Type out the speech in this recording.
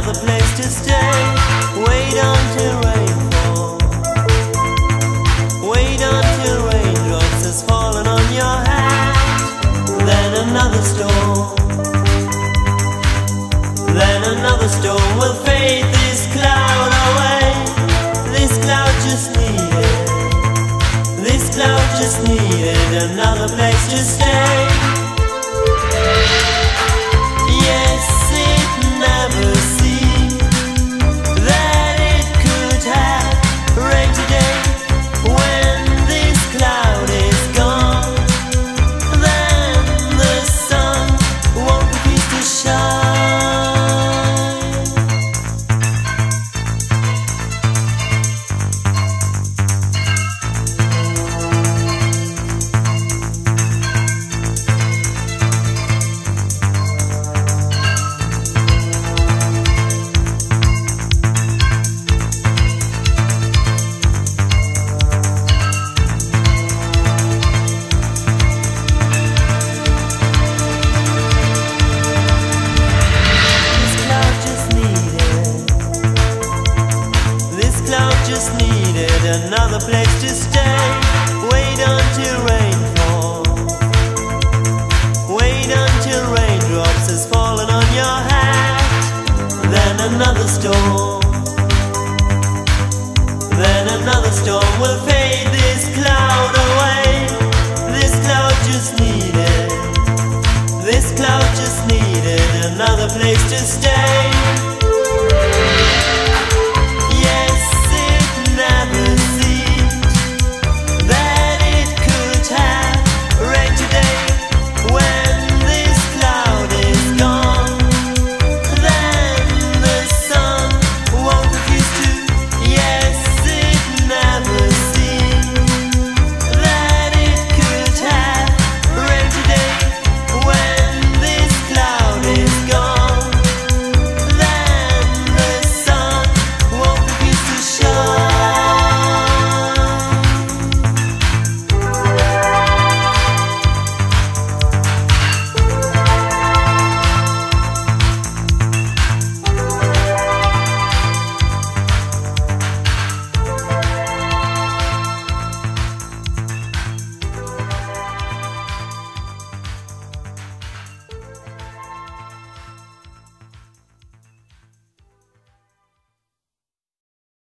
another place to stay. Wait until Wait until raindrops has fallen on your Then another storm. Then another storm will fade this cloud away. This cloud just needed. This cloud just needed another place to stay. another place to stay. Wait until rain falls. Wait until raindrops has fallen on your head. Then another storm. Then another storm will fade this cloud away. This cloud just needed. This cloud just needed another place to stay.